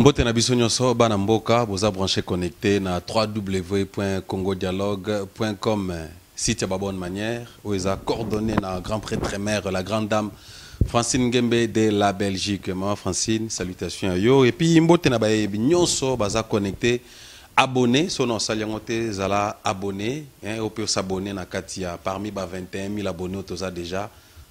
mbote na biso nyonso bana mboka boza branché connecté na www.congodialogue.com site ya babonne manière oyo eza coordonné na grand prêtre mère la grande dame francine ngembe de la belgique. Mama francine salutation ya yo. Et puis mbote na bayebi nyonso baza connecté abonné. So na osali yango te ezala abonné hein, oyo mpe osabonné na kati ya parmi ba 21 000 abonné oyo toza déjà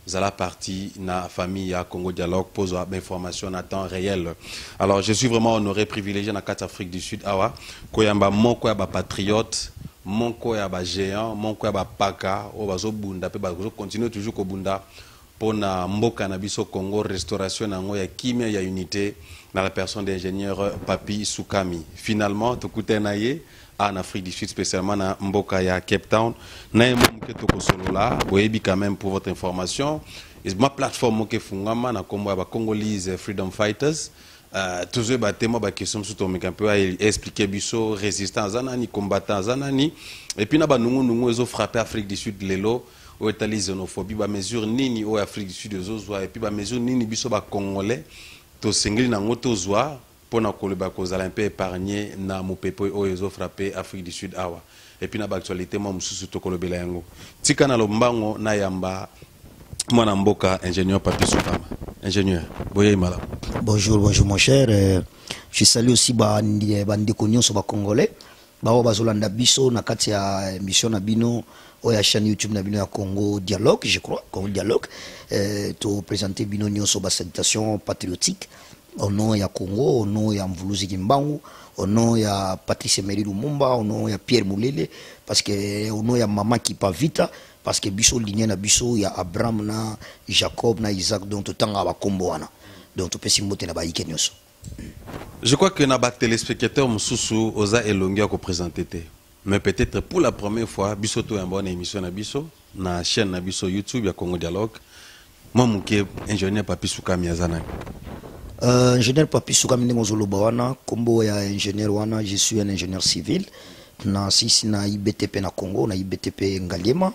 zala partie na famille ya Congo Dialogue pose information en temps réel. Alors je suis vraiment honoré privilégié na carte Afrique du Sud awa koyamba moko ya ba patriote moko ya ba géant moko ya ba paka o bazo bunda pe bazo continuer toujours ko bunda pona mboka na biso Congo restauration nango ya kimia ya unité na la personne d'ingénieur Papi Soukami. Finalement tokute na ye en Afrique du Sud, spécialement à Mboka ya Cape Town. Na moke tokosolola, boyebi quand même pour votre information. Et ma plateforme moke fungama na kombo ba Congolese Freedom Fighters. Euh, toujours ba tema ba question sur ton un peu à expliquer biso résistance zanani combattant zanani et puis na ba nungu nungu ezo frapper Afrique du Sud lelo o etali xénophobie ba mesure nini o Afrique du Sud ezo zwa et puis ba mesure nini biso ba congolais to sengeli nango tozwa mpona koloba kozala mpe épargné na mopepe oyo ezofrappe afrique du sud awa. Epuis na baactualité mwa mosusu tokolobela yango tika na lombango nayamba mwana mboka ingénieur papi sukama ingénieur boyei malamu bonjour bonjour mon cher. Euh, je salue aussi bandeko nyonso bacongolais bao bazolanda biso na kati ya émission na bino oyo ya chaîne youtube na bino ya congo dialogue je crois congo dialogue. Euh, toprésente bino nyonso basalutation patriotique au nom ya Congo, au nom ya Mvuluzi Kimbangu, au nom ya Patrice Emery Lumumba, au nom ya Pierre Moulele, au nom ya Mama Kipa Vita, parce que biso lignée na biso ya Abraham na Jacob na Isaac donc totanga ba kombo wana. Donc na. Je crois que na ba téléspectateurs mususu oza elongi ko présenter te. Mais peut-être pour la première fois biso to yamba na émission na biso na chaîne na biso YouTube ya Congo Dialogue. Moi muke ingénieur Papi Soukami. Euh, ingénieur Papi Soukami ndenge ozoloba ya ingénieur wana je suis un ingénieur civil. Na sisi na IBTP na Congo na IBTP Ngaliema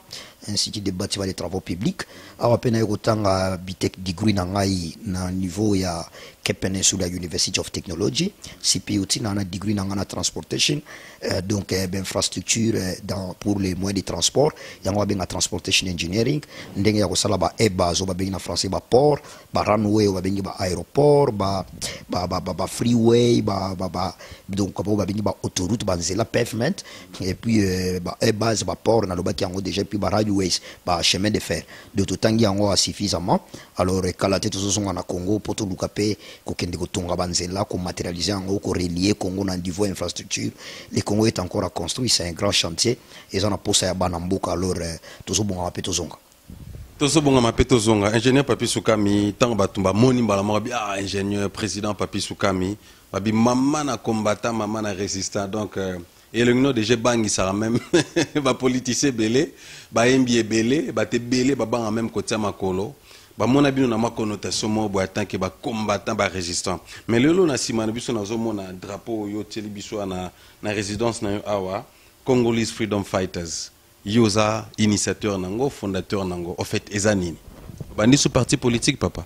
institut de bâtiment des travaux publics. Awa mpe naye kotanga bitech degree na ngai na niveau ya Cape Peninsula University of Technology CPUT na na degree na ngai na transportation euh, donc euh, infrastructure euh, dans pour les moyens de transport yango babenga transportation engineering ndenge ya kosala ba airbus oyo babengi na français ba port ba runway oyo babengi ba aéroport ba, ba, ba, ba, freeway ba, ba, ba, donc oyo babengi ba autoroute ba nzela pavement et puis euh, ba airbus ba port nalobaki yango déjà puis ba railways ba chemin de fer. De totangi yango suffisamment. Alors kala te tozozonga na congo mpo toluka mpe kokende kotonga banzela komatérialiser yango korelie congo na niveau infrastructure. Le congo est encore à construire c'est un grand chantier. Eza na posa ya bana mboka alors euh, tozobongama mpe tozonga. Tozobongama mpe tozonga. Ingénieur papi sukami ntango bato bamoni mbala moko babi ah ingénieur président papi sukami babi mama na combattant mama na résistant. Donc euh, elongi no deja ebangisaka meme bapoliticien ebele bayembi ebele bato ebele babanga meme kotia makolo bamona bino na mwa connotation moko boye atanke bacombattant barésistant. Mais lelo na nsima na biso nazomona drapeau oyo otieli biso wana na résidence na yo awa congolese freedom fighters. Yo oza initiateur nango fondateur nango. En fait eza nini? Bandi so parti politique papa.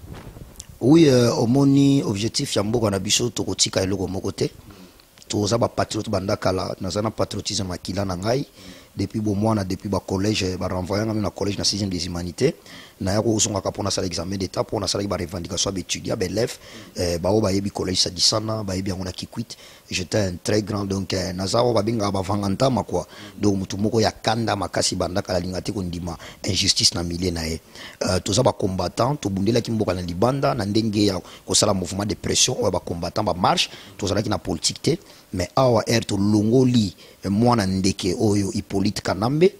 Oui euh, omoni objectif ya mboka na biso tokotika eloko moko te. Toza bapatriote banda kala naza na patriotisme makila na ngai depuis bomwana depuis bacollège barenvoyanga meme na collège na 6e des humanités naya kozongaka mpo nasala examen d'état mpo nasalaki barevendication ya baétudia baélève eh, bao bayebi collège sadisana bayebi yango na kikwit. J'étais un très grand donc eh, naza oyo babengaka bavanga ntama quoi. Donc motu moko ya kanda makasi bandaka alinga te kondima injustice na milie na ye. Uh, toza bacombattant tobundelaki mboka na libanda na ndenge ya kosala mouvement de pression oyo bacombattant bamarche tozalaki na politique mais awa r tolongoli mwana ndeke oyo hippolyte kanambe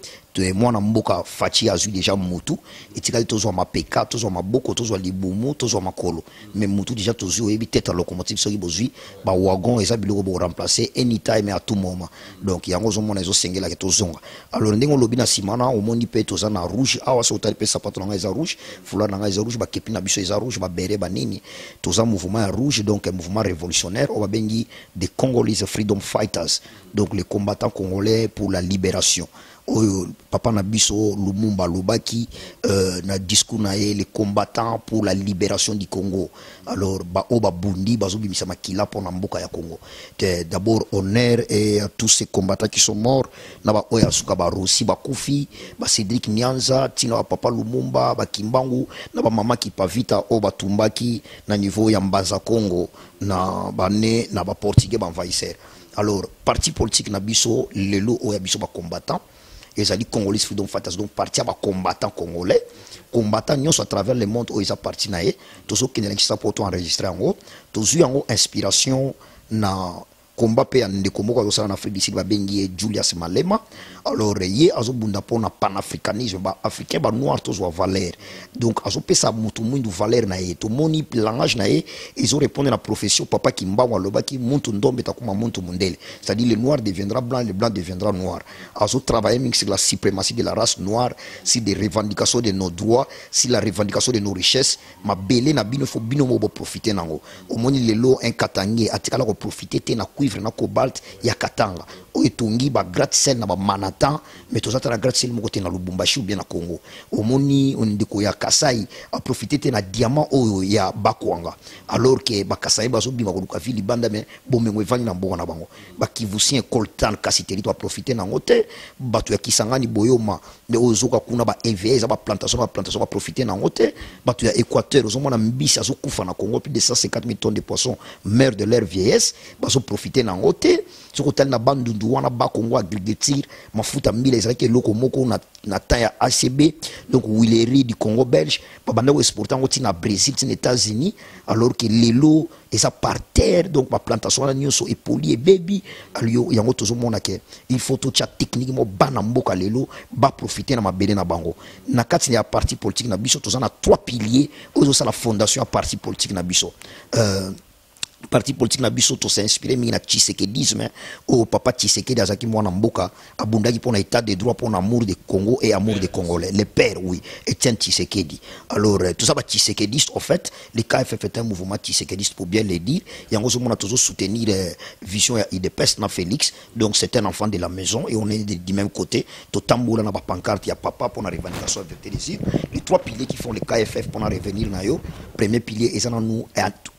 mwana mboka faci azwi deja mutu etikali tozwa mapeka tozwa maboko tozwa libumu tozwa makolo. Mais mutu deja tozwi oyebi tete locomotive soki bozwi bawagon eza biloko bokoremplace anytime à tout moment. Donc yango ozomona ezosengelaki tozonga. Alors ndenge olobi na nsima wana omoni toza na rouge. Awa so otali mpe sapato na eza rouge fulard na ngai eza rouge bakepi na biso eza rouge babere banini toza mouvement ya rouge donc mouvement révolutionnaire oyo babengi the congolese freedom fighters. Donc les combattants congolais pour la libération oyo papa na biso lumumba alobaki euh, na discours na ye les combattants pour la libération du congo. Alors baoyo babundi bazobimisa makila mpona mboka ya congo. Te d'abord honneur et à tous ces combattants qui sont morts. Na baoyo ya suka barosi bakufi bacédrik nianza ntina bapapa lumumba bakimbangu na bamama kipavita oyo batumbaki na niveau ya mbanza congo na bane na baportugais baenvahisseur alors parti politique na biso lelo oyo ya biso bacombattant ezali congolais freedom fighters donc parti ya bacombattant congolais. Combattant nyonso à travers le monde oyo eza parti na ye. Tozokende na kisa mpo to enregistre yango. Tozwi yango inspiration na komba mpe ya ndeko moko azosala na sud babengi ye julius malema. Alors ye azobunda mpona panafricanisme baafricain banoir tozwa valeur. Donc azopesa motu mwindu valeur na ye. Tomoni langage na ye ezorépondre na profession. Papa kimbango alobaki muntu ndombe takuma muntu mundele. C'est-à-dire le noir deviendra blanc le blanc deviendra noir. Azotravailler mingi sur la suprématie de la race noire sur des revendications de nos droits sur la revendication de nos richesses. Mabele na bino fo bino mo boprofite nango. Omoni lelo un katangi atikala koprofite te na cuivre na cobalt ya katanga. Oyo etongi bagrate sel na bamanatan mais toza tala grate sel moko te na lubumbashi ou bien na congo. Omoni ndeko ya kasai aprofite te na diamant oyo ya bakwanga. Alors ke bakasai bazobima koluka vi libanda me bomengo evandi na mbongo na bango. Bakivusien coltan kasi territoire aprofite nango te. Bato ya kisangani boyoma nde oyo ezoka kuna ba eva eza baplantation baplantation baprofite nango te. Bato ya équateur ozomona mbisi azokufa na congo plus de 150 000 tonnes de poisson meure de leur vieillesse bazoprofite nango te. Soki otali na bandundu wana bakongo mafuta mbila ezalaki eloko moko na, na temps ya acb donc wileri du congo belge babanda koexporte yango ntina brésil ntina états-unis. Alors que lelo eza par terre. Donc baplantation wana nyonso epoli ebebi. Alio yango tozomona ke il faut totya technique mo bana mboka lelo baprofite na mabele na bango. Na kati ya parti politique na biso toza na trois piliers. Oyo ezosala fondation ya parti politique na biso. Euh, parti politique na biso tosinspire mingi na tshisekedisme oyo papa tshisekedi azalaki mwana mboka abundaki mpona état de droit mpona amour de congo et amour de congolais. Le père oui etienne tshisekedi. Alors euh, toza batshisekediste en fait le kff est un mouvement tshisekediste pour bien le dire. Yango ozomona tozosoutenir euh, vision ya idps na félix. Donc c'est un enfant de la maison et on est du même côté. Totambola na bapancarte ya papa mpona revendication ya vérité les trois piliers qui font le kff mpona revenir na yo premier pilier eza nanu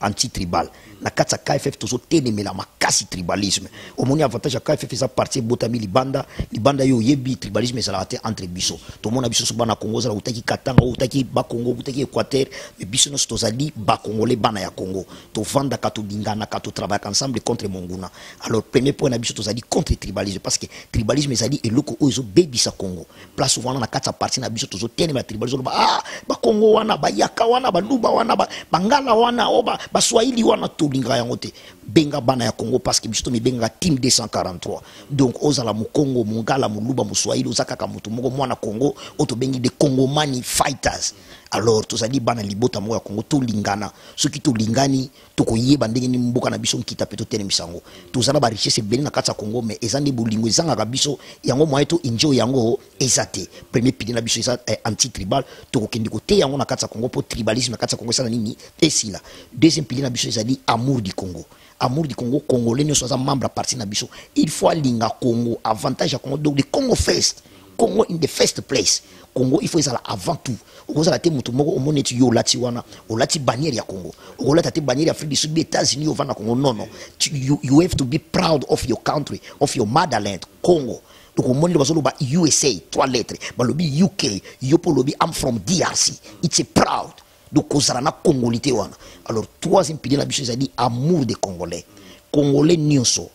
anti-tribal. na kati ya kff tozotelemela makasi tribalisme. Omoni avantage ya kff eza parti ebotami libanda libanda yo oyebi tribalisme ezalaka te entre biso. Tomona biso so bana congo ozala utaki katanga utaki bakongo utaki équateur me biso nyonso tozali bakongole bana ya congo. Tovandaka tolinganaka totravaillaka ensemble contre monguna. Alors premier point na biso tozali contre tribalisme parce que tribalisme ezali eloko oyo ezobebisa congo. Place wana na kati ya parti na biso tozotelemela tribalisme oloba ah bakongo wana bayaka wana baluba wana bangala wana o baswahili wana tolingaka yango te benga bana ya congo parce que biso tomibengaka team 243 donc ozala mokongo mongala moluba moswahili oza kaka moto moko mwana congo oyo tobengi de congomani fighters. Alors tozali bana libota moko ya congo tolingana. Soki tolingani tokoyeba ndenge nini mboka na biso nkita mpe totelemisa yango toza na barichesse ebele na kati ya congo mais eza nde bolingo ezangaka biso. Yango moye to enjoy yango eza te. Premier pilier na biso eza eh, anti tribal tokokende koteya yango na kati ya congo mpo tribalisme na kati ya congo esala nini? Esila. Deuxième pilier na biso ezali amour du congo amour du congo congolais nyonso aza membre ya parti na biso. Il faut alinga congo avantage ya congo. Donc the congo first congo in the first place. Congo il faut ezala avant tout. Okozala te moko omoni eti yo olati wana. Olati bannière ya congo. Okolata te bannière ya afrique du sud états-unis non non. You, have to be proud of your country of your motherland congo. Donc omoni nde bazoloba usa trois lettres. Uk yo mpo olobi am from drc it's a proud donc kozala na congoli te wana. Alors troisième pilier na biso ezali amour de congolais. Congolais nyonso.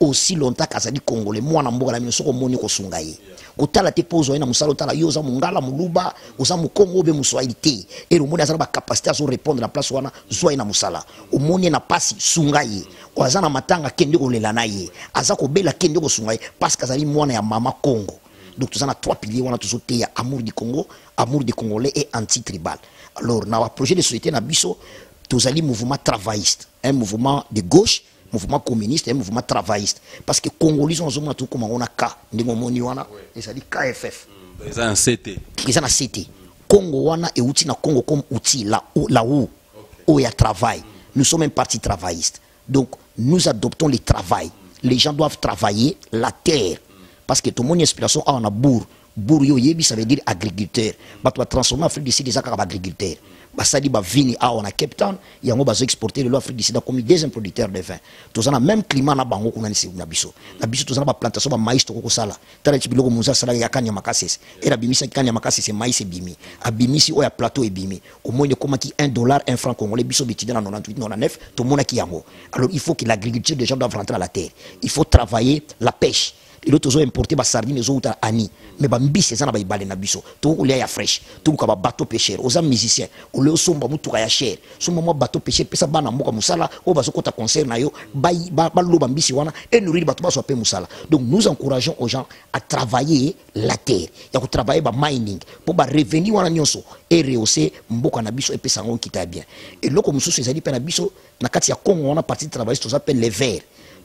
Aussi longtemps kazali congolais mwana mboka na bino soki omoni kosunga ye. Kotala te mpo ozwa ye na mosala otala yo oza mongala moluba oza mokongo obe moswahili te. Ere omoni aza na bacapacité azorépondre na place wana zwa ye na mosala. Omoni ye na pasi sunga ye. Aza na matanga kende kolela na ye. Aza kobela kende kosunga ye parce que azali mwana ya mama congo. Donc toza na trois piliers wana tozoteya amour du congo amour du congolais et anti tribal alors na baprojet de société na biso tozali mouvement travailliste. Un mouvement de gauche mouvement communiste un mouvement travailliste. Parce que congolais oyo nazomona tokoma ngo na ka ndenge omoni wana. Ezali kff eza un ct eza na cete congo wana euti na congo comme outil la, la ou oyo ya travail. Nous sommes un parti travailliste. Donc nous adoptons le travail. Les gens doivent travailler la terre. Parce que tomoni inspiration awa na bour bour yo oyebi ça veut dire agriculteur bato batransforme afrique du sud eza kaka baagriculteur basali bavini awa na cape town yango bazoexporte lelo afrique du sud akomi deuxième producteur de vin toza na même climat na bango kuna na biso na biso toza na baplantation bamaïs toko kosala tala ti biloko mozu asalaki ya kani ya makasese ere abimisaki kani ya makasese maïs ebimi abimisi oyo ya plateau ebimi omoni ekomaki 1 dollar 1 franc congolais biso bitidie na 98 99 tomonaki yango alors il faut que l'agriculture des gens doivent rentrer à la terre il faut travailler la pêche lelo tozoimporte basardine ezowuta ani. Me bambisi eza na baebale na biso. Tokoki kolia ya fraîche tokoka babateau pêcheur oza musicien. Olie osomba motuka ya chere somba mwa bateau pêcheur pesa bana mboka mosala. Oyo bazokɔta concert na yo. Bai- ba- baloba mbisi wana. Enourrir bato bazwa mpe mosala. Donc nous encourageons aux gens à travailler la terre. Ya kotravaille bamining mpo barevenu wana nyonso. Erehausse mboka na biso epesa yango nkita ya bien. Eloko mosusu ezali mpe na biso na kati ya congo wana partie de travailleuse toza mpe les verts.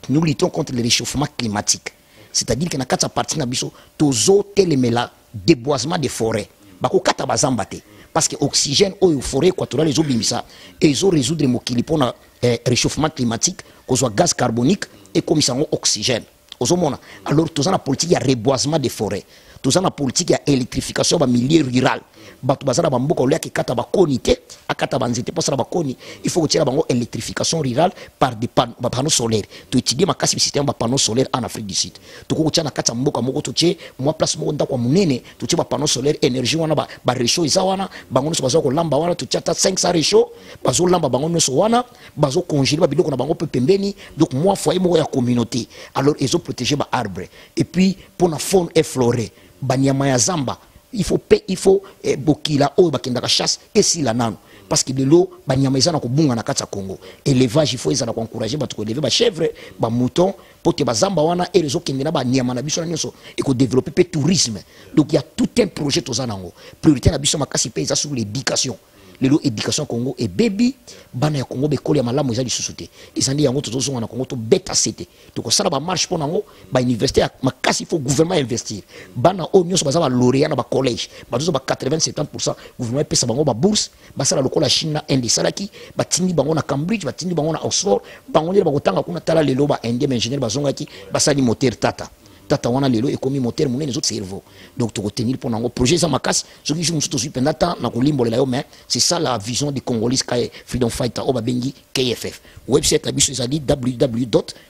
Nous luttons contre le réchauffement climatique c'est-à-dire que na kati ya parti na biso tozotelemela déboisement de forêt bakokata bazamba te parce que oxygène oyo forêt équatoriale ezobimisa ezorésoudre mokili mpona eh, réchauffement climatique kozwa gaz carbonique ekomisa yango oxygène. Ozomona. Alors toza na politique ya reboisement de forêt toza na politique ya électrification ya bamilieu rural bato baza na bamboka oliaki ekata bakoni te akata banzete mpo asala bakoni. Il faut kotiela bango électrification rurale par des pan- bapanneau solaire toétudie makasi bisystème bapanneau solaire en afrique du sud. Tokoki kotia na kati ya mboka moko totie mwa place moko ndako ya monene totie bapanneau solaire énergie wana ba- barechaud eza wana. Bango nyonso baza kolamba wana totie ata 500 rechaud bazolamba bango nyonso wana bazokongele babiloko na bango mpe pembeni. Donc mwa foyer moko ya communauté. Alors ezoprotege baarbre et puis mpona faune et flore banyama ya zamba il faut pe il faut eh, bokila oyo bakendaka chasse esila nano parce que lelo banyama eza na kobunga na kati ya congo. Élevage il faut eza na koencourage bato koeleve bachèvre bamouton mpo te bazamba wana ere ezokende na banyama na biso na nyonso ekodéveloppe mpe tourisme. Donc il y a tout un projet toza nango. Priorité na biso makasi mpe eza sur l'éducation lelo éducation congo ebebi bana ya congo bekolo ya malamu eza lisusu te. Eza nde yango tozozonga na congo tobeta se te. Tokosala bamarshe mpo nango bauniversité ya makasi fo gouvernement investir. Bana oyo nyonso baza balauréat na bacollège bazozwa ba 80 70 gouvernement epesa bango babourse basala lokola chine na inde esalaki batindi bango na cambridge batindi bango na oxford bango ndele bakotanga kuna tala lelo baindien baingénieur bazongaki basali moteur tata tata wana lelo ekomi moteur monene ezo cerveau. Donc tokotenir mpo nango. Projet eza makasi soki jour mosusu tozwi mpenza ta na kolimbolela yo mais c'est ça la vision du congolais kaye freedom fighter oyo babengi kff website na biso ezali www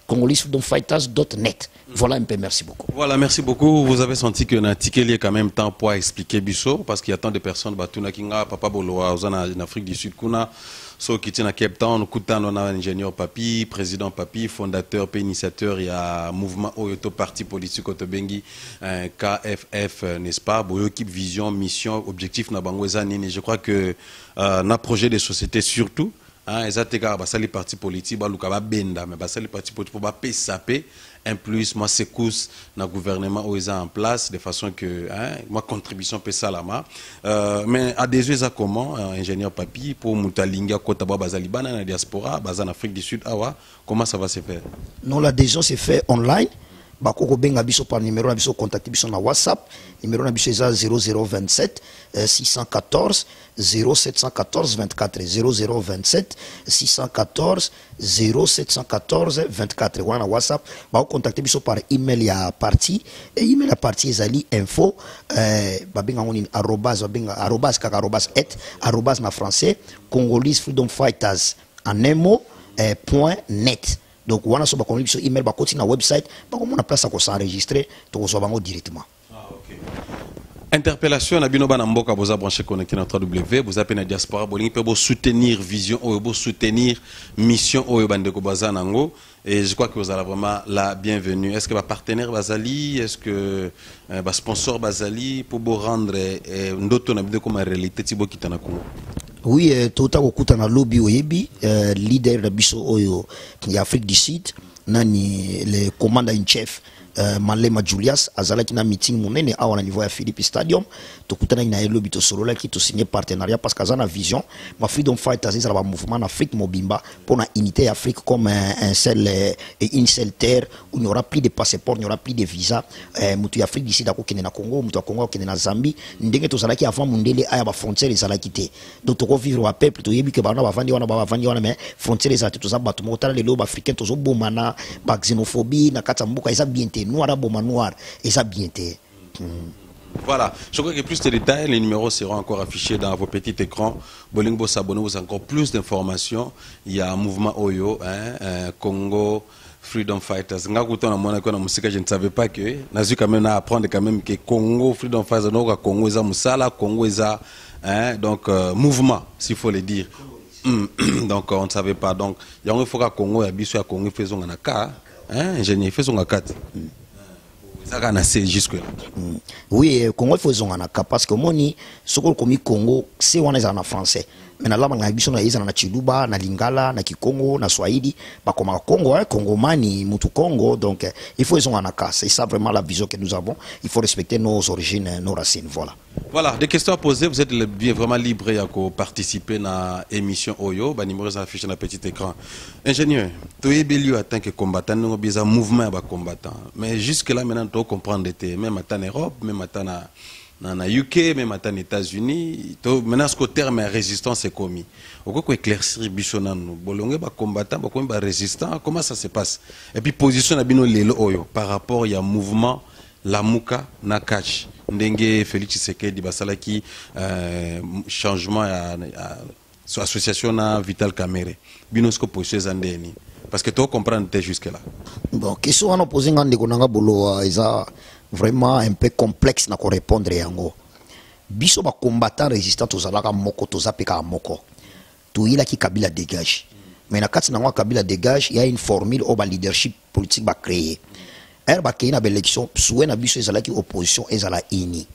congolais freedom fighters merci beaucoup. Voilà, merci beaucoup. Vous avez senti que na tikeli quand même temps pour expliquer biso parce qu'il y a tant de personnes batuna kinga papa boloa ozana en Afrique du Sud kuna so kiti na Cape Town kutano na ingénieur Papi, président Papi, fondateur et initiateur il y a mouvement Oyoto parti politique Otobengi euh, KFF euh, n'est-ce pas? Boyo équipe vision, mission, objectif na bango. Je crois que euh, na projet de société surtout hein, eza te kaka basali parti politique baluka babenda mais basali parti politique mpo bapesa mpe plus ma secousse na gouvernement oyo eza en place de façon que hein, contribution mpe esalama euh, mais adhésion eza comment euh, ingénieur papi mpo moto alingi akota bwa bazali bana na diaspora baza afrique du sud awa comment ça va se faire? Non l'adhésion c'est fait online bako kobenga biso par numéro na biso contacte biso na whatsapp. Numéro na biso eza 0027 euh, 614 0714 24 0027 614 0714 24 wana na whatsapp. Bako contacte biso par email ya parti e email ya parti ezali info euh, babenga ngo nini arobase babenga arobase kaka arobase et arobase na français congolese freedom fighters en un mot euh, point net donc wana so bakomeli biso email bakoti na website bakomona place ya kosenregistre tokozwa bango directement. Interpellation na bino bana mboka boza branché connecté na 3w boza mpe na diaspora bolingi mpe bosoutenir vision oyo bosoutenir mission oyo bandeko baza et je crois que vous allez vraiment la bienvenue. Est ce que bapartenaire bazali est ce que euh, basponsor bazali mpo borendre eh, ndoto na bino ekoma réalité ti bokita na congo oui euh, tota kokutana lobi oyebi euh, leader na biso oyo afrique du sud nani le commanda in chef uh, malema julius azalaki na meeting monene awa na niveau ya philippe stadium. Tokutanaki na ye lobi tosololaki tosigne partenariat parce que aza na vision ma freedom fighters ezala bamouvement na afrique mobimba mpona unité ya afrique comme un, seul, euh, une seule terre où n'y aura plus de passeport n'y aura plus de visa. Euh, ya afrique sud akokende na congo moto ya congo akokende na zambie. Ndenge tozalaki avant mondele aya bafrontière ezalaki te. Donc tokovivre bapeuple toyebi ke bana bavandi wana bavandi wana mais frontière ezala te. Toza bato moko tala lelo baafricain tozobomana baxénophobie na kati ya mboka eza bien te te noir aboma noir eza bien Mm. Voilà, je crois que plus de détails, les numéros seront encore affichés dans vos petits écrans. Bolingo s'abonner, vous encore plus d'informations. Il y a un mouvement Oyo, hein, euh, Congo Freedom Fighters. Je ne savais pas que, nazu quand même à apprendre quand même que Congo Freedom Fighters, Congo est Moussala, Congo hein, donc euh, mouvement, s'il faut le dire. Mm. donc on ne savait pas. Donc, il y a un Congo, il y a Congo, faisons un cas, hein, ingénieur, a assez jusque-là. Mm. oui congo ifo ezonga na ka parce que omoni soki okomi congo se wana ezala na français me na lamba na biso na na chiluba na lingala na kikongo na swahili. Bakomaka congo hein, congomani mutu congo donc eh, il faut ezonga na ka c'est ça vraiment la vision que nous avons. Il faut respecter nos origines eh, nos racines. Voilà. Voilà, des questions à poser, vous êtes bien vraiment libre à participer à l'émission Oyo, bah numéro affiché dans le petit écran. Ingénieur, bien en tant que combattant, nous un mouvement de combattant. Mais jusque là maintenant tu comprendre même en Europe, même en na, na UK, même en États-Unis, to- maintenant ce que le terme résistance est commis. Au quoi éclaircir bichona nous, bolongé ba combattant, ba ba résistant, comment ça se passe? Et puis position na bino lelo Oyo par rapport il y a mouvement lamuka na catch ndenge félix tshisekedi basalaki euh, changement ya, ya so association na vital camere bino siko position eza parce que to comprendre te jusque là bon question wana opose nga ndeko nanga boloa eza vraiment un peu complexe na korépondre yango. Biso bacombattant résistant tozalaka moko toza mpe kaka moko. Toyelaki kabila dégage. Mais na kati nango ya kabila dégage ya une formule oyo baleadership politique bacréé ere bakei na baélection souwe na biso ezalaki opposition ezala ini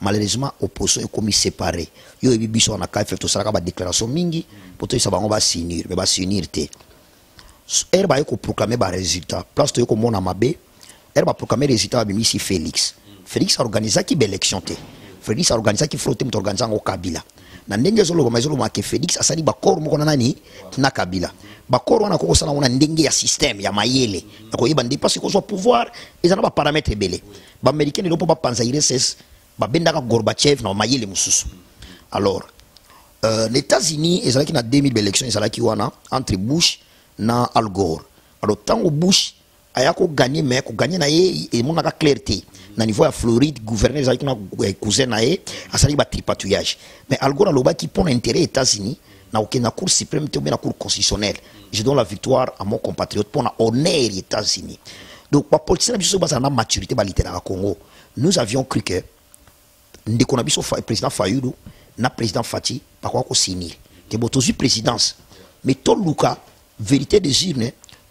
malheureusement opposition ekomi séparé. Yo oyebi biso wana kff tosalaka badéclaration mingi mpo toyesa bango basinir me basinir te. Ere baye koproclame barésultat place toye komona mabe ere baproclame résultat babimisi félix. Félix aorganizaki baélection te. Félix aorganizaki fro te moto organize yango kabila. Na ndenge ezolobama ezolobama ke félix asali bakor moko na nani? Na kabila. Bakor wana kokosala yango na ndenge ya système ya mayele. Ya koyeba nde parce kozwa pouvoir eza na baparametre ebele. Baaméricain lelo mpo bapanza irss babendaka gorbachev na mayele mosusu. Alors euh, les états-unis ezalaki na 2000 baélection ezalaki wana entre bush na al gore. Alors ntango bush aya koganye me koganye na ye emonaka clair te na niveau ya floride gouverneur ezalaki kuna eh, cousin na ye asalaki batripatouillage mais al gore alobaki mpo na intérêt états-unis na kokende na cour suprême te na cour constitutionnelle. Je donne la victoire à mon compatriote mpo na honneur états-unis. Donc bapoliticien na biso soki bazala na maturité baliteraka congo nous avions cru que ndeko na biso président fayulu na président fati bakoka kosinir te bo tozwi présidence. Mais toluka vérité des urnes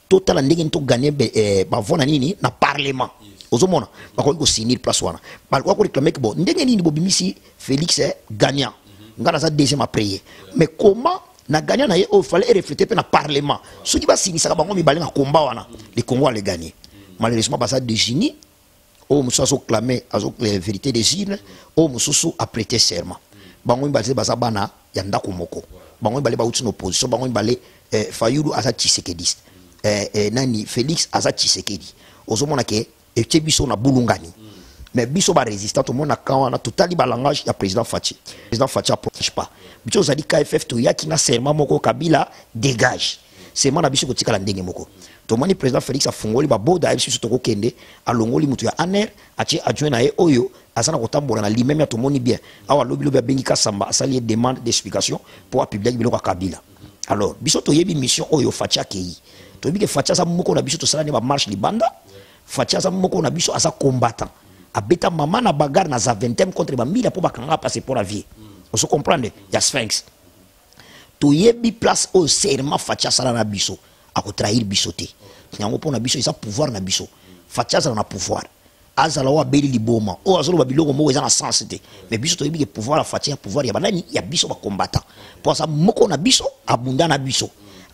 totala ndenge nini toganye be- eh, bavona nini? Na parlement. Ozomona bakoki kosinir place wana. Bakoka koréclame ke bo ndenge nini bobimisi félix eh, gagnant. Nga naza deuxième après ye. Mais comment na gagnant na ye oyo fallait ereflete mpe na parlement? Soki basinisaka bango mibale na komba wana le congo ale gagné malheureusement baza désunis oyo mosusu azoclame azo eh, vérité des urnes oyo mosusu aprêté serment. Bango mibale baza bana ya ndako moko. Bango mibale bauti na opposition bango mibale eh, fayulu aza tshisekediste eh, eh, nani félix aza tshisekedi. Ozomona ke etie biso na bulungani. Mais biso barésistant tomonaka wana totali balangage ya président faci président faci approche pas. Biso ozali kff toyaki na serment moko kabila dégage. Serment na biso kotikala ndenge moko. Tomoni président félix afungoli baboda ayebi biso tokokende alongoli moto ya aner atie adjoint na ye oyo aza na kotambola na limeme ya tomoni bien. Awa alobi lobi abengi kasamba asali ye demande d'explication mpo apubliaki biloko ya kabila. Alors biso toyebi mission oyo faci akei toyebi ke faci aza moko na biso tosala ne bamarche libanda. Faci aza moko na biso aza combattant. Abeta mama na bagarre na zaventem contre bambila mpo bakanga pase mpo la vie. Oso comprendre? Ya sphinx. Toyebi place oyo serment faci asala na biso akotrahir biso te. Yango mpo na biso eza pouvoir na biso. Faci azala na pouvoir. Azala oyo abeli liboma. Oyo azoloba biloko moko eza na sens te. Mais biso toyebi ke pouvoir ya faci ya pouvoir ya banani ya biso bacombattant mpo aza moko na biso abunda na biso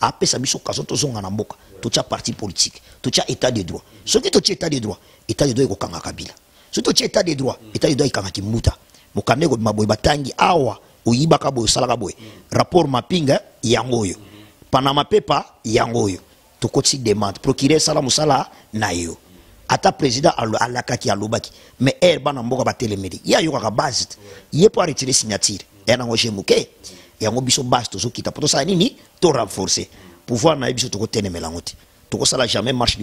apesa biso kaso tozonga na mboka. Totya parti politique totya état de droit. Soki totya état de droit état de droit ekokanga kabila. Soki totya état de droit état de droit ekangaki muta mokanda ekobima boye batangi awa oyibaka boye osalaka boye. Rapport mapinga yango oyo. Panama pepa yango oyo. Tokotisi demande. Procureur esala mosala na yo. Ata président alakaki alobaki. Mais ere bana mboka batelemeli. Ye ayokaka base ye mpo aretire signature. Ya nango je moke yango biso pouvoir na yango te. Tokosala jamais marche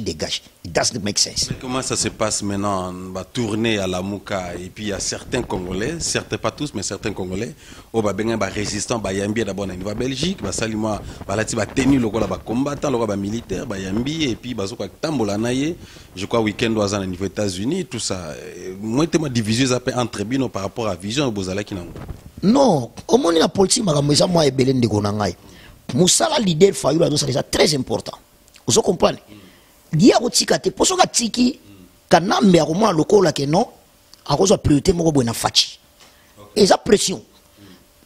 dégage it doesn't make sense. Mais comment ça se passe maintenant? On va tourner à la Mouka. Et puis il y a certains Congolais, certains pas tous, mais certains Congolais, au ba benga ba résistant ba yambi d'abord na niveau Belgique, ba salima ba lati ba tenu lokola ba combattant lokola ba militaire ba yambi et puis bazo kwa tambola naye, je crois week-end na niveau États-Unis, tout ça. Moi ça peut entre par rapport à vision bozala ki nango. Non omoni na politique makambo eza mwa ebele ndeko na ngai. Mosala leader fayulu azosala eza très important. Ozo comprendre? Ye akotika te mpo soki atiki kanambe akomona lokola ke non akozwa priorité moko boye na faci eza pression.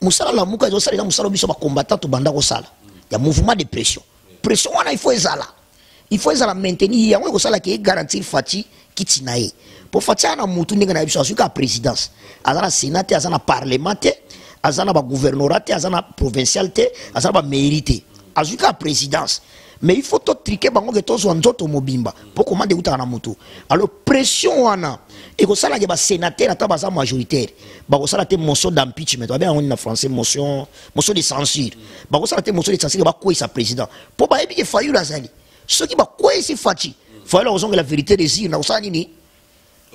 Mosala lamuka ezosala eza mosala biso bacombatant tobanda kosala. Ya mouvement de pression. Pression wana faut ezala. Faut ezala maintenir yango ekosala ke egarantir faci kiti na ye mpo faci aza na mutu ndenge na ye biso azwi kaka présidence. Aza na sénat te aza na parlement te aza na bagouvernorat te aza na provincial te aza na bamairie te. Azwi kaka présidence. Mais il faut totrike bango ke tozwa nzoto mobimba mpo komande eutaka na motu alors pression wana ekosala ke basénateur ata baza majoritaire. Bakosala te motion d'impeachment babenga yango nini na français motion motion de censure. Bakosala te motion de censure bakweyisa président. Mpo bayebi ke fayulu azali. Soki bakweyisi faci fayulu akozongela vérité des ure na kosala nini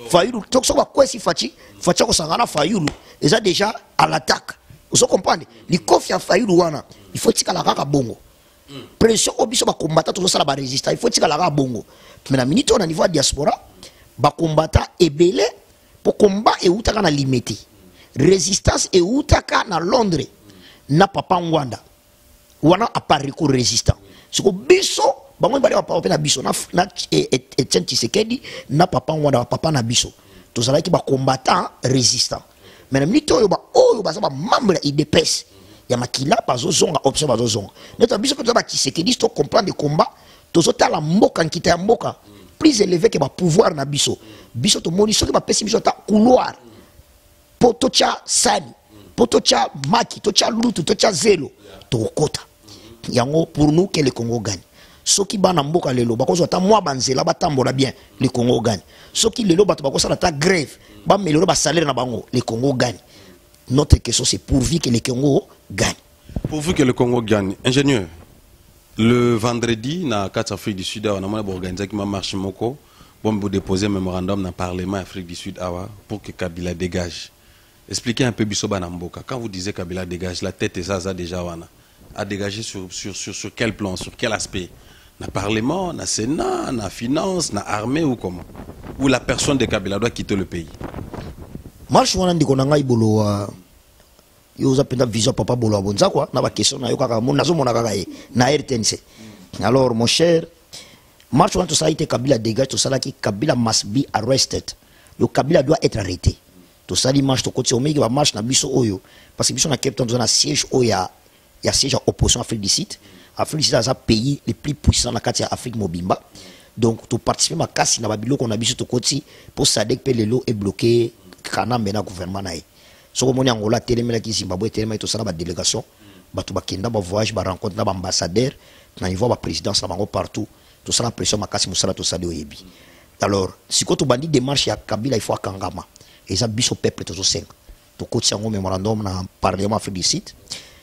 fayulu soki bakwesi faci faci akosangana na fayulu eza déjà à l'attaque. Ozo comprendre likofi ya fayulu wana il faut tikala kaka bongo. Pression oyo biso bakombata tozosala barésistant il faut tikala kaka bongo. Mais na minute oyo na niveau ya diaspora bakombata ebele mpo komba eutaka na lime te résistance eutaka na londres na papa ngwanda. Wana apariko résistant. Siko biso bango mibale bapapa mpe na biso na, e- e- etienne tisekedi na papa ngwanda bapapa na biso. Tozalaki bacombattant résistant. Mais na minute oyo baoyo baza bamembre ya idps ya makila bazozonga option bazozonga. Neto biso mpe toza batisekedi to comprendre combat tozotala mboka nkita ya mboka plus élevé ke bapouvoir na biso. Biso tomoni soki bapesi biso ata couloir mpo totya sani mpo totya maki totya lutu totya zelo tokokota. Yango pour nous ke le congo gagne soki bana mboka lelo bakozwa ata mwa banzela batambola bien le congo gagne soki lelo bato bakosala ata grève bamelelo basalaire na bango le congo gagne notre question c'est pourvu que le congo gagne Pourvu que le Congo gagne. Ingénieur, le vendredi, na 4 Afrique du Sud, on a organisé une marche moko. Bon, un mémorandum le Parlement Afrique du Sud awa, pour que Kabila dégage. Expliquez un peu Bisoba Namboka. Quand vous disiez Kabila dégage, la tête et ça, ça déjà. A dégagé sur, sur, sur, sur quel plan, sur quel aspect? Na Parlement, na Sénat, na Finance, na Armée ou comment? Ou la personne de Kabila doit quitter le pays? Marche wana ndeko na ngai bolowa yo oza mpenza vision papa bolowa bonza kwa na baquestion na yo kaka mo- nazomona kaka ye na rtnc alors mon cher marche wana tosalaki te kabila dégage tosalaki kabila must be arrested. Yo kabila doit être arrêté. Tosali marche tokoti omeki bamarche na biso oyo. Parce que biso na cape town na siège oyo ya, ya siège ya opposition afrique du sud afrique sud aza pays le plus puissant na kati ya afrique mobimba. Donc toparticipe makasi na babiloko na biso tokoti mpo sadek mpe lelo ebloke kanambe na gouvernement na ye. Soki omoni angola atelemelaki zimbabwe etelemaki tosala badélégation bato bakenda bavoyage barencontre na baambassadeur na niveau ya baprésidence na bango partout. Tosala pression makasi mosala tosali oyebi. Alors sikoyo tobandi démarche ya kabila il faut akangama eza biso peuple tozosenga tokotisi yango mémorandum na parlement afrique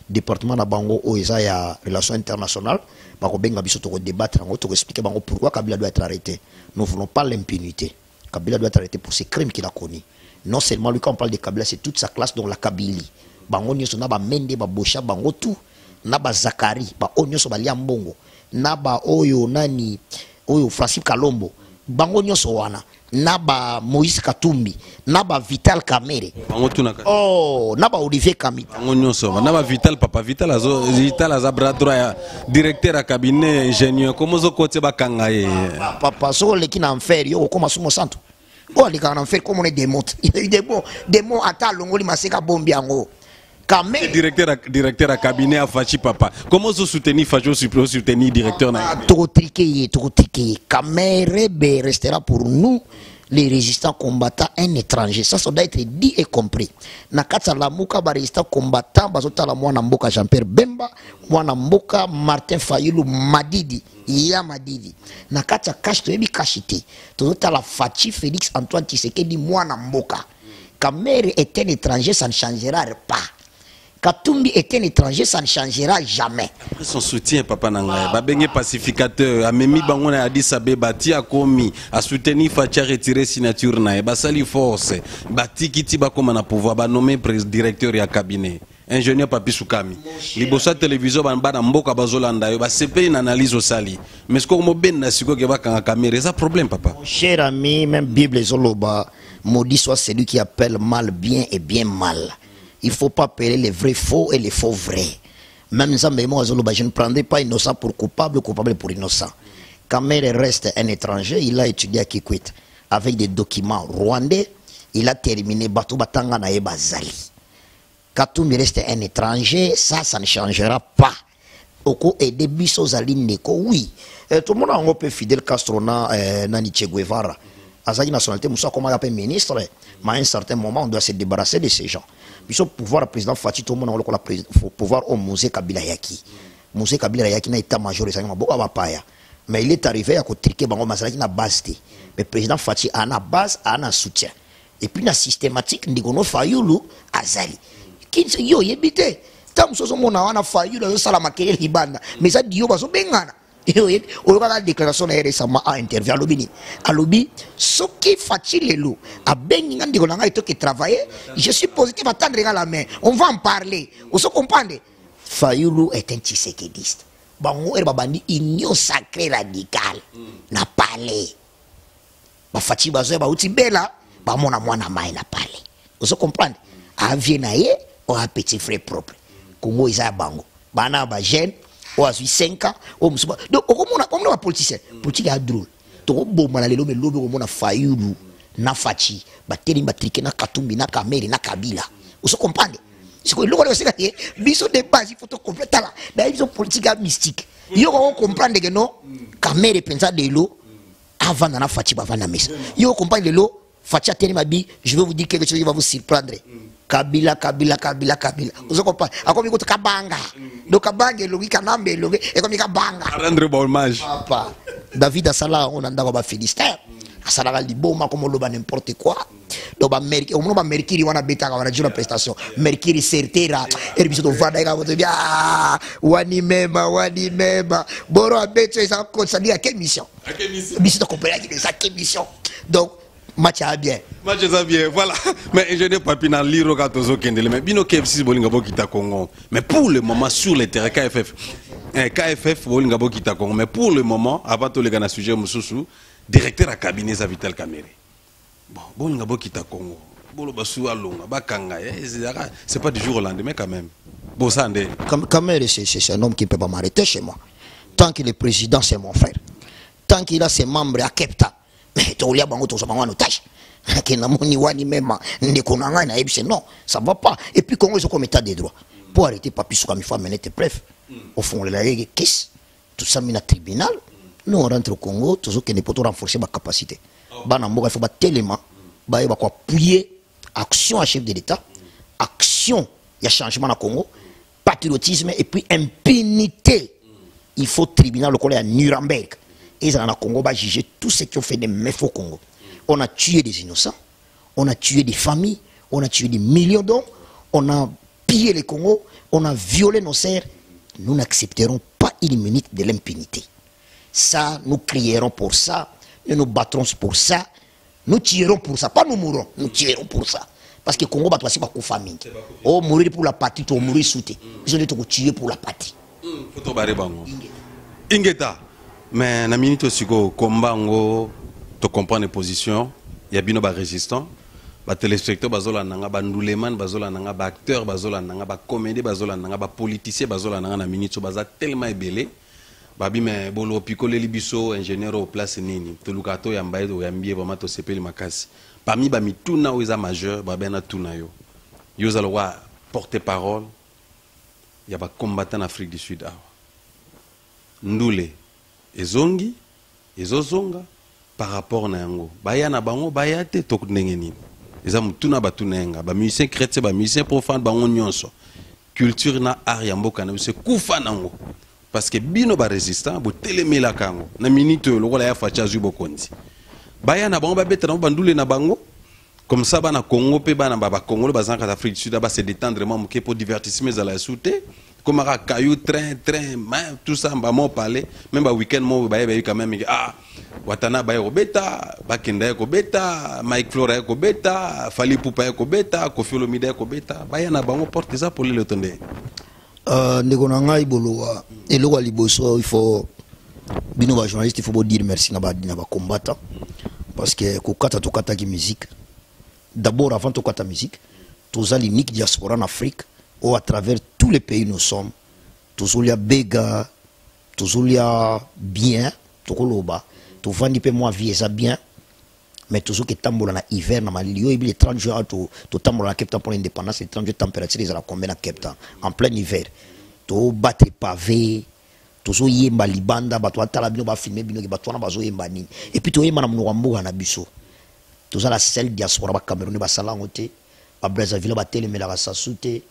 département na bango oyo eza ya relation internationale bakobenga biso tokodébattre yango tokoexplike bango pourquoi kabila doit être arrêté. Nous voulons pas l'impunité. Kabila doit être arrêté pour ces crimes qu'il a commis. Non seulement lui quand on parle de kabila c'est toute sa classe donc la kabili. Bango nyonso na bamende babosha bango tout. Na bazakari baoyo nyonso balia mbongo na baoyo nani oyo francis kalombo. Bango nyonso wana na ba moïse katumbi na ba vital kamere oh na ba olivier kamita. Bango nyonso na ba vital papa vital azo vital aza bras droit ya directeur ya cabinet ingénieur. Komo ozokotie bakanga ye? Papa soki oleki na enfer yo okóma sumo santo. Oyo alekaka na enfer komona demo demo demo ata alongoli maseka bombi yango kamere directeur ya- directeur ya cabinet ya faci papa. Komo ozosoutenir faci osoutenir directeur na ye tokotrike ye tokotrike ye kamerebe restera pour nous les résistants combattants un étranger. Ça ça doit être dit et compris. Na kati ya lamuka barésistant combattant bazotala mwana mboka jean pierre bemba mwana mboka martin fayulu madidi ya madidi. Na kati ya kashi toyebi kashi te. Tozotala faci félix antoine tisekedi mwana mboka. Kamere est un étranger ça ne changera pas Katumbi est un étranger, ça ne changera jamais. Après son soutien papa na ngai babenge pacificateur amemi bango na Addis Abeba ti akomi asoutenir Fachi retirer signature na ye basali force batiki ti bakoma na pouvoir banome directeur ya cabinet. Ingénieur papi sukami liboso ya télévision bana mboka bazolanda yo basepeli na analyse osali. Mais sikoyo mobeni na sikoyo ke bakanga kamera eza problème papa. Mon cher ami, même Bible et Zoloba, maudit soit celui qui appelle mal bien et bien mal. Il faut pas appeler les vrais faux et les faux vrais. Même Nzambe et moi, je ne prendrai pas innocent pour coupable, coupable pour innocent. Kamere reste un étranger, il a étudié à Kikwit avec des documents rwandais. Il a terminé Batou Batanga na Bazali. Katumbi reste un étranger, ça, ça ne changera pas. oko aider biso ozali ndeko oui eh, tomona yango mpe fidel castro na eh, nani che guevara azalaki nationalité mosusu akomaka mpe ministre à un certain moment on doit se débarrasser de ces gens. Biso pouvoir président faci tomona yango lokola prés- fo- pouvoir oyo mose kabila ayaki mose kabila ayaki na état major ezalaki maboko ya bapaya mais il est arrivé ya kotrike bango bazalaki na base te mais président faci aa na base aa na soutien. Et puis na systématique ndikono fayulu azali. Kinso yo oyebi te ntango mosusu ozomona wana fayulu azosala makelele libanda. Mais eza dio bazobengana oyokaka déclaration na ye récemment a interview alobi nini alobi soki faci lelo abengi nga ndeko na ngai toke travailler je suis positif attendre nga la main. On va en parler. Oso comprendre fayulu est un tshisekediste bango ere babandi union sacré radicale na palais bafaci bazoya bauti bela bamona mwana mai na pale ozo comprendre avie na ye oyo petit frère propre. Kongo eza ya bango. Bana ya bajeune oyo azwi 5 ans oyo mosusu donc okomona omona bapoliticien politike ya drôle. Tokoboma na lelo me lobi okomona fayulu na faci batelemi batrike na katumbi na kamere na kabila ozo comprendre sikoyo eloko oseka ye biso de base faut tocomple tala naye biso politique ya mystique. Yo koko comprendre ke no kamere mpenza lelo avanda na faci bavanda mesa yo comprendre lelo faci atelemi abi je vais vous dire quelque chose qui va vous surprendre kabila kabila kabila kabila. Ozo comprendre akomi kutu kabanga. Donc kabanga elongi kanambe elongi ekomi kabanga. Rendre ba hommage. Papa. David asalaka yango na ndako ya bafilistin asalaka liboma komoloba n'importe quoi. Bamerki omona bamerkiri wana betaka wana jona prestation. Merkiri sertera eri biso tovanda eka kotobi wani mema wani mema. Boro abeto eza kosadira ke mission? Biso tokompelaki eza ke mission? Donc match aya bien. Match eza bien voilà. Mais ingénieur papi na liro ka tozokendele mais bino kfc bolinga bokita congo. Mais pour le moment sur le terrain kff eh, kff bolinga bokita congo. Mais pour le moment avant toleka na sujet mosusu directeur ya cabinet eza vital camere bon bolinga bokita congo. Boloba su alonga bakanga eh, ezalaka- c'est pas du jour au lendemain quand même. Bosa nde c'est un homme qui ne peut pas m'arrêter chez moi. Tant qu'il est président, c'est mon frère. Tant qu'il a ses membres à Kepta, tolia bango toza bango en otage. Kena moni wani mema ndeko na ngai na yebise non, ça va pas. Et puis Congo ils comme état des droits. Pour arrêter Papi Soukami, il faut amener tes preuves. Au fond, la règle caisse, tout ça mis na tribunal. Nous on rentre au Congo, toujours qu'il ne peut renforcer ma capacité. Bana mboka il faut ba tellement ba yeba ko appuyer action à chef de l'État, action il y a changement au Congo, patriotisme et puis impunité. Il faut tribunal le collège à Nuremberg. Et ils ont Congo va juger tous ceux qui ont fait des méfaits au Congo. On a tué des innocents, on a tué des familles, on a tué des millions d'hommes, on a pillé le Congo, on a violé nos serfs. Nous n'accepterons pas une minute de l'impunité. Ça, nous crierons pour ça, nous nous battrons pour ça, nous tirerons pour ça, pas nous mourrons, nous tirerons pour ça. Parce que le Congo passer par famille. Oh, mourir pour la patrie, tu mourir tes. Ils ont dit tuer pour la patrie. ingeta mais na minute osiko komba yango tocomprendre position ya bino barésistant batelespectateur bazolanda nga banduleman bazolanda nga baacteur bazolanda nga bacomédie bazolanda nga bapoliticien bazolanda nga na minute. Oyo baza tellement ebele. Babi me bolo pikoleli biso ingénieur oyo place nini. Tolukaka toyamba ye oyambi ye vraimen tosepeli makasi. Parmi bamituna oyo eza majeur babena tuna yo. Yo oza lokwa porte parole ya bacombattant na afrique du sud awa. Ndule ezongi ezozonga par rapport na yango. Baya na bango baya te to ndenge nini. Eza motuna batuna yenga. Bamusicien chrétien bamusicien profane bango nyonso. Culture na art ya mboka na biso ekufa nango parce que bino barésistant botelemelaka yango. Na minute oyo lokola ya faci azwi bokonzi. Baya na bango babeta nango bandule na bango. Comme ça bana congo mpe bana ba bakongole bazalaka afrique du sud base détendre mwa moke mpo divertissement ezala ya su te komaka caillou train train ma tout ça bamo pale même ba weekend mo baye baye quand même ah watana baye kobeta bakenda ye kobeta mike flora ye kobeta fali pupa ye kobeta kofi olomide ye kobeta. Baya na bango porte eza polele to nde? Euh, ndeko na ngai boloba eloko ya liboso faut bino bajournaliste faut bodire merci na ba- na bacombattant parce que kokata tokataki musique. D'abord avant tokata musique toza l'unique diaspora en afrique oyo à travers tous les pays nous sommes. Tozolia bega tozolia bien tokoloba. Tovandi mpe mwa vie eza bien mais tozoki etambola na hiver na ebi le 30 juin to totambola na cape town mpona indépendance le 30 juin température ezala combien na town? En plein hiver. Tobatre pavé tozoyemba libanda bato batala bino wana bazoyemba nini. Epuis toyemba na toza la diaspora sasu te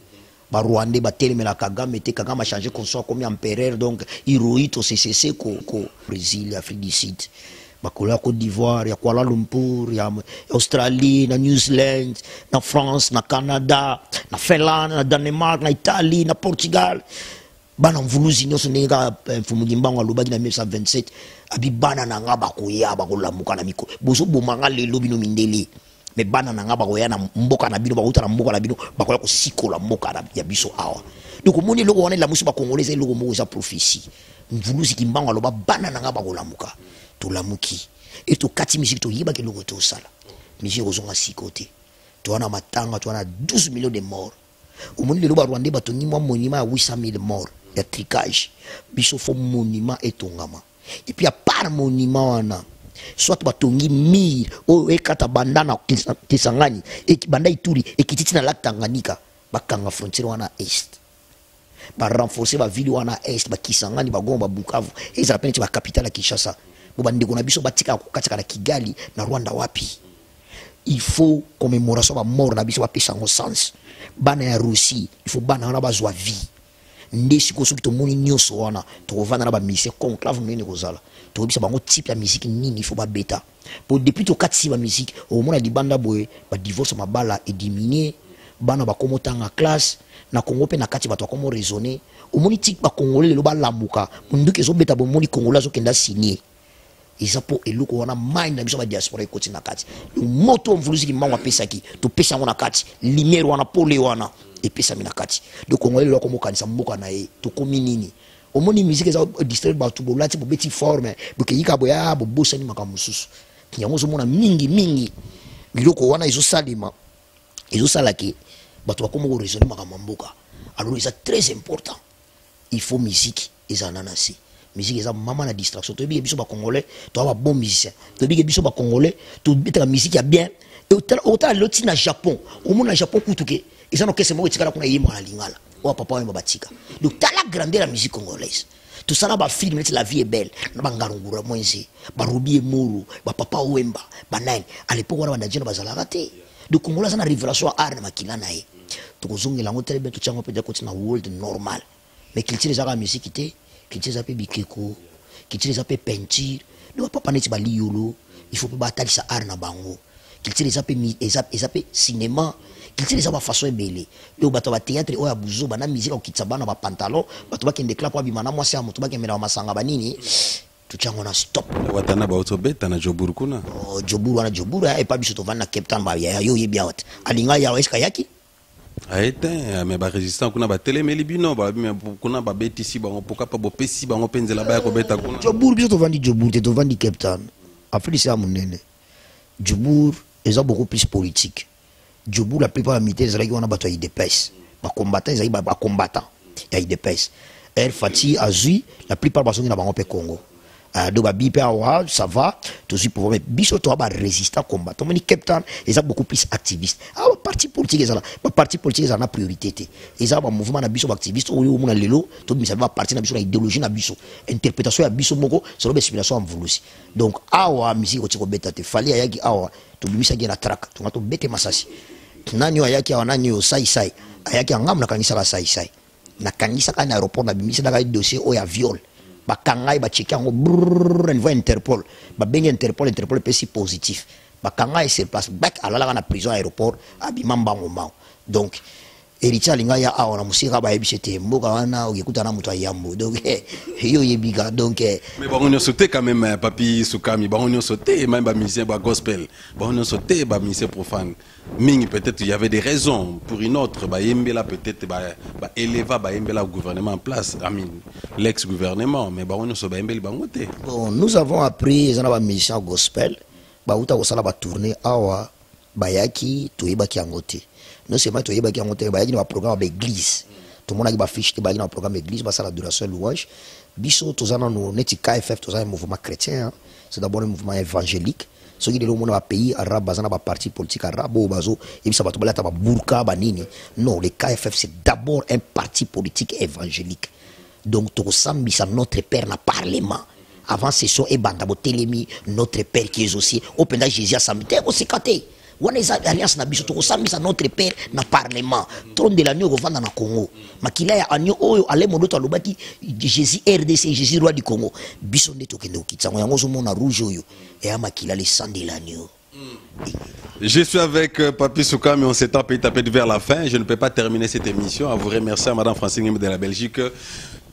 barwandais batelemelaka kagame te kagame achange consort akomi empereur donc hiroito cecese ko, ko brésil afrique du sud. Bakolo ya côte d'ivoire ya kuala lumpur ya australie na new zealand na france na canada na finlande na danemark na italie na portugal. Bana mvuluzi nyonso ndenge kaka eh, mfumuki mbango alobaki na 1927 abi bana na nga bakoya bakolamuka na mikolo bozoboma nga lelo bino mindele me bana na nga bakoya na mboka na bino bakouta na mboka na bino bakoya kosikola mboka ya biso awa. Donc omoni eloko wana elamusi bakongolais eza eloko moko eza prophétie. Mvuluzi kimbango aloba bana na nga bakolamuka. Tolamuki. E tokati misiki toyebaki eloko tosala misiki kozonga siko te. Towana matanga towana 12 millions de mort omoni lelo barwandais batongi mwa monument ya 800 000 mort ya tricage. Biso fo monument etongama. Epuis apart monument wana soit batongi mire. Oyo ekata banda na Kisa- kisangani banda ituri ekititi na lac tanganyika bakanga frontière wana est. Barenforce bavile wana est bakisangani bagoma babukavu ezala mpe neti bacapitale ya kinshasa. Bo bandeko na biso batikaka kokatika na kigali na rwanda wapi? Il faut commémoration bamort na biso bapesa yango sens. Bana ya russie il faut bana wana bazwa vie nde sikoyo soki tomoni nyonso wana tokovanda na bamisien conclave monene kozala tokobisa bango type ya misiki nini faut babeta. Po depuis tokatisi bamisiki okomona libanda boye badivorce mabala ediminue bana bakoma otanga classe na kongo mpe na kati bato bakoma raisonne omoni tiki bakongole lelo balamuka monduki ezobeta bomoni kongole azokenda sinie eza mpo eloko wana mai na biso badiaspora ekoti na kati. Moto oyo mvuluzi kimbango apesaki topesi yango na kati. Lumière wana pole wana epesami na kati. Donc kongole lelo akomokanisa mboka na ye tokomi nini? Omoni musike eza distraire bato bolati bobeti forme bokeyika boya bobosani makambo mosusu. Yango ozomona mingi mingi. Biloko wana ezosalema ezosalaki bato bakoma koraisonne makambo ya mboka. Alors eza très important. Il faut musique ezala na se musique eza mama na distraction. Toyebi ke biso bacongolais toza babon musicien. Toyebi ke biso bacongolais tobetaka musique ya bien. Otala lelo ti na japon. Omona na japon kutu ke eza na okese moko etikala kuna eyemaka na lingala. Oyo papa oyemba batika. Donc tala grandeur ya musique congolaise. Tosala bafilme neti la vie est belle. Na bangarungura mwenze barobi emoro bapapa wemba banani à l'époque wana banadjena bazalaka te. Donc congolais aza na révélation ya art na makila na ye. Tokozongela yango tele bien totyango mpe koti na world normal. Mais culture eza kaka musiki te culture eza mpe bikeko culture eza mpe peinture. Do bapapa neti baliyolo il faut mpe batalisa art na bango. Culture eza mpe eza mpe cinéma culture eza bafaçon ebele. Donc bato ya batéâtre oyo ya buzoba na musike akokitisa bana bapantalon bato bakende club abima na mwasi ya moto bakemela masanga banini totyango na stop. Watana baotobeta na joburu kuna? Oh, joburu wana joburu aya epa biso tovandi na cape town bayaya yo oyebi awa te. Alinga yawa eske ayaki aete me barésistant kuna batelemeli bino balobi me kuna babetisi bango pourkua mpa bopesi bango mpe nzela baya kobeta kuna? Jobur biso tovandi jobur te tovandi cape town. Afrique ya monene jobur eza beaucoup plus politique. Jobur la plupart ya militaire ezalaki wana bato ya idps bacombatant ezalaki ba- bacombatant ya idps air fati azwi la plupart bazongi na bango mpe congo. Uh, do babi mpe awa ça va tozwi pouvoir mais biso toa barésistant combat. Tomoni cape town eza beaucoup plus activiste. Awa baparti politique ezala baparti politique ezala na priorité te eza bamouvement na biso baactiviste oyo omona lelo tobimisa baparti na biso na idéologie na biso interprétation ya biso moko selo baexplication ya mvulusi donc awa misiki koti kobeta te fali ayaki awa tobimisaki ye na traka tonga tobete masasi. Nani oyo ayaki awa nani oyo saisai ayaki angamu nakangisaka saisai nakangisaka na aéroport nabimiselaka ye dossier oyo ya viol bakanga ye bacheki yango niveau interpol. Babengi interpol interpol epesi positif. Bakanga ye sur place. Bak alalaka na prison aéroport abima mbango mbango donc héritier alinga ya awa ete mboka wana na moto ayambo donc yo oyebika donc eh, mais bango nyonso te quand même euh, papi sukami bango nyonso te même bamusicien bagospel bango nyonso te bamusicien profane. Mingi peut-être il y avait des raisons pour une autre. Bayembela peut-être ba- baéleva bayembela gouvernement en place. L'ex gouvernement mais bango nyonso bayembeli bango te. Bon nous avons appris eza na bamusicien gospel. Bauta kosala batourné awa bayaki toyebaki yango te non seulement toyebaki yango te bayaki na baprogramme ya baeglise tomonaki bafiche te bayaki na baprogramme ya église basala adoration louange. Biso toza nano neti kff toza na mouvement chrétien hein. c'est d'abord un mouvement évangélique. Soki lelo omona bapays arabe baza na baparti politique arabe oyo bazoyebisa bato balata baburka banini non le kff c'est d'abord un parti politique évangélique. Donc tokosambisa notre père na parlement avant session ebanda botelemi notre père qui est aussi oyo mpenza jésus asambi te koseka te wana eza alliance na biso tokosambisa notre père na parlement. Trône de l'agneau ekovanda na congo. Makila ya agneau oyo ale modoto alobaki jésus rdc jésus roi du congo. Biso nde tokende kokitisa yango yango ozomona rouge oyo. Eya makila le sang de l'agneau. Je suis avec euh, Papi Souka, mais on petit à petit vers la fin. Je ne peux pas terminer cette émission à vous remercier à Madame Francine de la Belgique.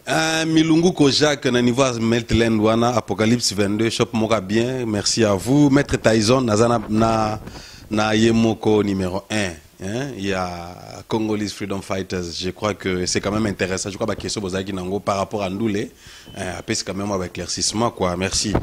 Euh, Milungu Kojak, Nanivoise Meltlen Wana, Apocalypse 22, Shop Moka bien, merci à vous. Maître Tyson, Nazana na, na Yemoko numéro 1. Hein, il y a Congolese Freedom Fighters. Je crois que c'est quand même intéressant. Je crois que Bozaki Nango par rapport à Ndoulé, hein, c'est quand même un éclaircissement quoi. Merci.